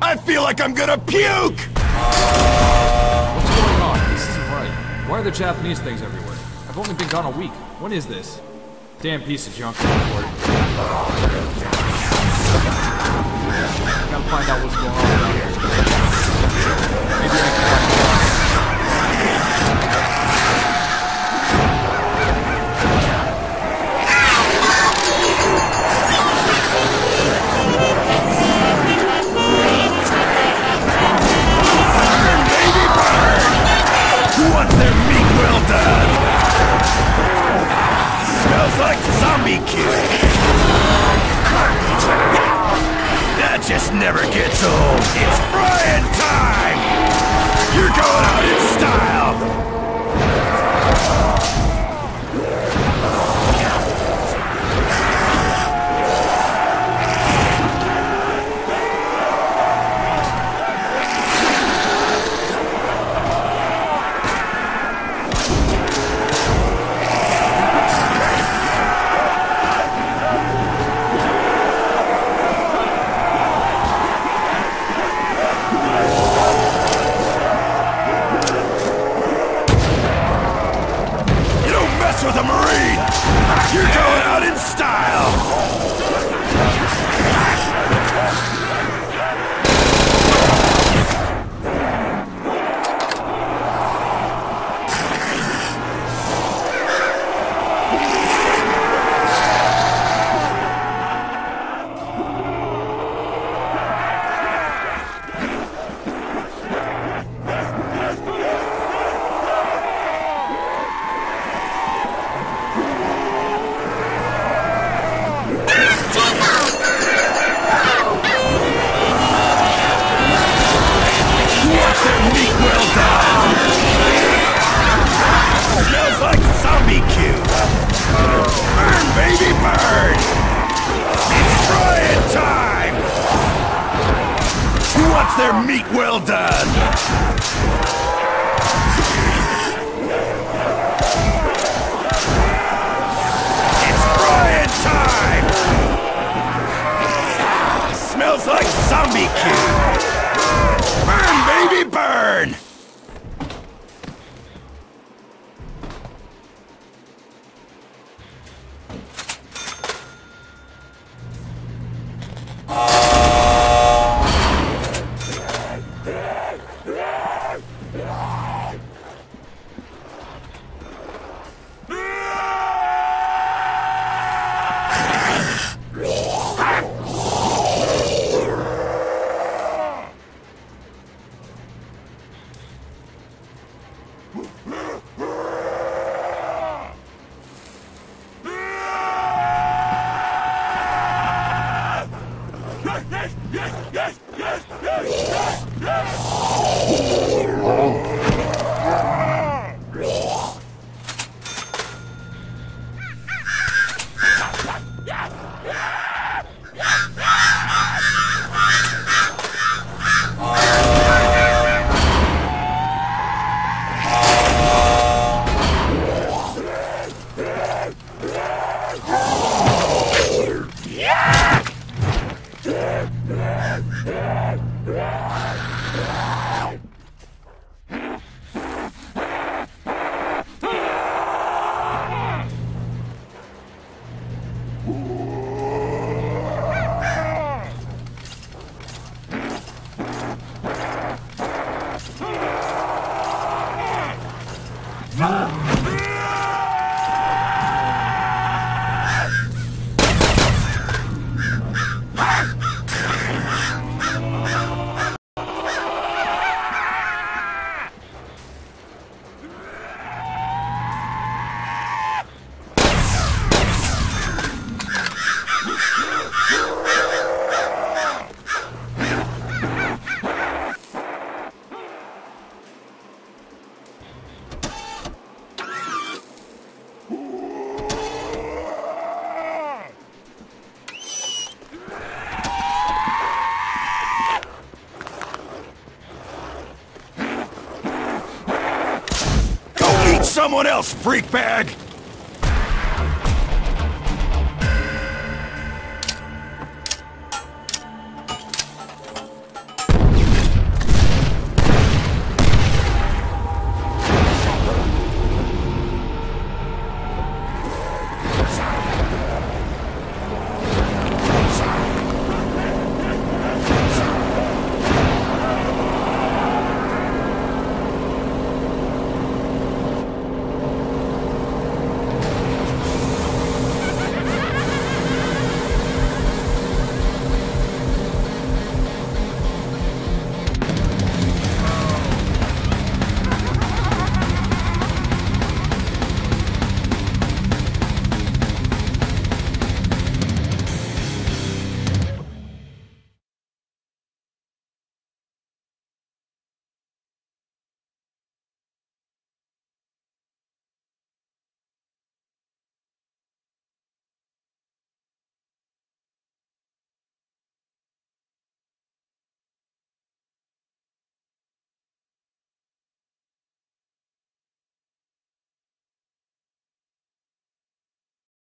like I'm gonna puke! What's going on? This isn't right. Why are there Japanese things everywhere? I've only been gone a week. When is this? Damn piece of junk report. Gotta find out what's going on like zombie. That just never gets old. It's frying time! You're going out in style! Their meat well done? Someone else, freak bag!